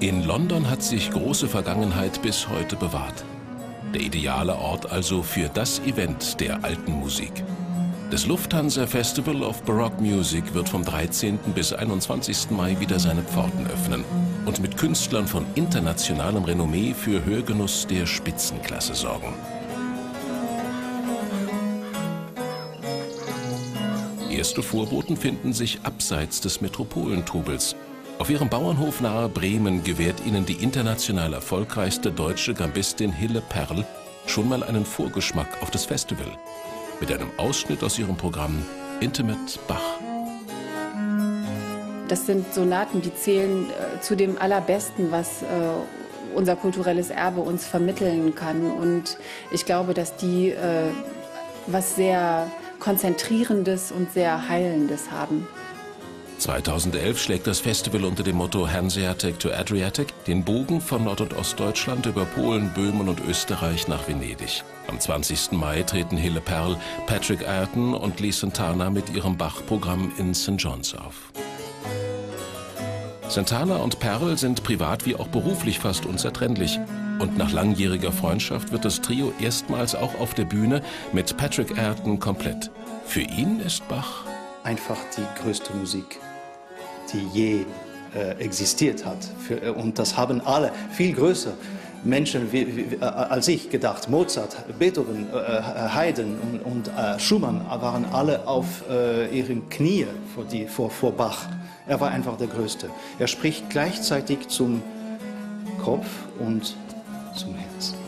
In London hat sich große Vergangenheit bis heute bewahrt. Der ideale Ort also für das Event der alten Musik. Das Lufthansa Festival of Baroque Music wird vom 13. bis 21. Mai wieder seine Pforten öffnen und mit Künstlern von internationalem Renommee für Hörgenuss der Spitzenklasse sorgen. Erste Vorboten finden sich abseits des Metropolentrubels. Auf ihrem Bauernhof nahe Bremen gewährt ihnen die international erfolgreichste deutsche Gambistin Hille Perl schon mal einen Vorgeschmack auf das Festival. Mit einem Ausschnitt aus ihrem Programm Intimate Bach. Das sind Sonaten, die zählen äh, zu dem Allerbesten, was äh, unser kulturelles Erbe uns vermitteln kann. Und ich glaube, dass die äh, was sehr Konzentrierendes und sehr Heilendes haben. 2011 schlägt das Festival unter dem Motto Hanseatic to Adriatic den Bogen von Nord- und Ostdeutschland über Polen, Böhmen und Österreich nach Venedig. Am 20. Mai treten Hille Perl, Patrick Ayrton und Lee Santana mit ihrem Bach-Programm in St. John's auf. Santana und Perl sind privat wie auch beruflich fast unzertrennlich. Und nach langjähriger Freundschaft wird das Trio erstmals auch auf der Bühne mit Patrick Ayrton komplett. Für ihn ist Bach einfach die größte Musik, die je äh, existiert hat. Für, äh, und das haben alle viel größer Menschen wie, wie, äh, als ich gedacht. Mozart, Beethoven, äh, Haydn und, und äh, Schumann waren alle auf äh, ihren Knie vor, die, vor, vor Bach. Er war einfach der Größte. Er spricht gleichzeitig zum Kopf und zum Herz.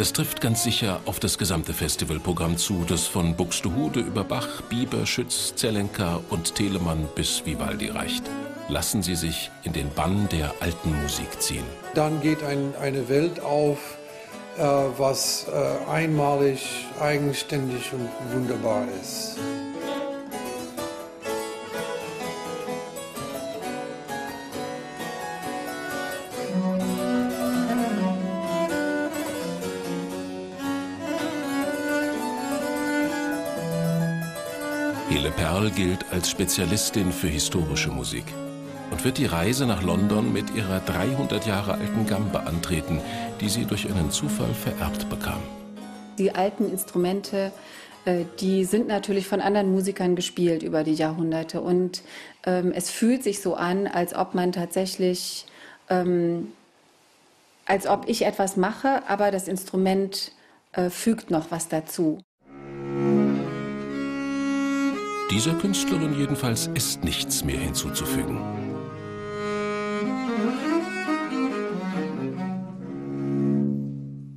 Das trifft ganz sicher auf das gesamte Festivalprogramm zu, das von Buxtehude über Bach, Bieber, Schütz, Zellenka und Telemann bis Vivaldi reicht. Lassen Sie sich in den Bann der alten Musik ziehen. Dann geht ein, eine Welt auf, äh, was äh, einmalig, eigenständig und wunderbar ist. Hele Perl gilt als Spezialistin für historische Musik und wird die Reise nach London mit ihrer 300 Jahre alten Gambe antreten, die sie durch einen Zufall vererbt bekam. Die alten Instrumente, äh, die sind natürlich von anderen Musikern gespielt über die Jahrhunderte und ähm, es fühlt sich so an, als ob man tatsächlich, ähm, als ob ich etwas mache, aber das Instrument äh, fügt noch was dazu. Dieser Künstlerin jedenfalls ist nichts mehr hinzuzufügen.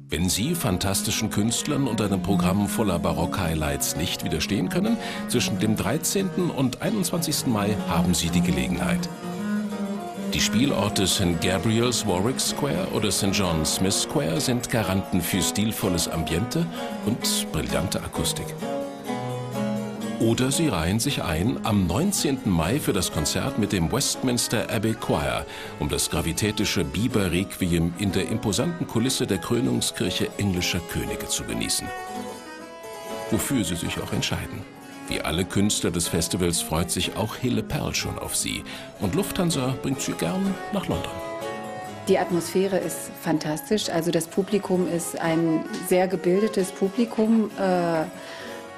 Wenn Sie fantastischen Künstlern und einem Programm voller Barock-Highlights nicht widerstehen können, zwischen dem 13. und 21. Mai haben Sie die Gelegenheit. Die Spielorte St. Gabriel's Warwick Square oder St. John Smith Square sind Garanten für stilvolles Ambiente und brillante Akustik. Oder Sie reihen sich ein am 19. Mai für das Konzert mit dem Westminster Abbey Choir, um das gravitätische Biber-Requiem in der imposanten Kulisse der Krönungskirche englischer Könige zu genießen. Wofür Sie sich auch entscheiden. Wie alle Künstler des Festivals freut sich auch Hille Perl schon auf Sie. Und Lufthansa bringt sie gern nach London. Die Atmosphäre ist fantastisch. Also das Publikum ist ein sehr gebildetes Publikum, äh,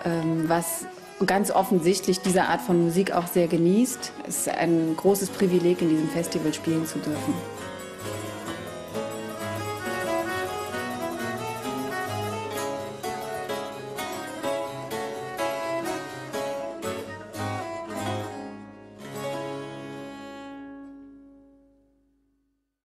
ähm, was ganz offensichtlich diese Art von Musik auch sehr genießt. Es ist ein großes Privileg, in diesem Festival spielen zu dürfen.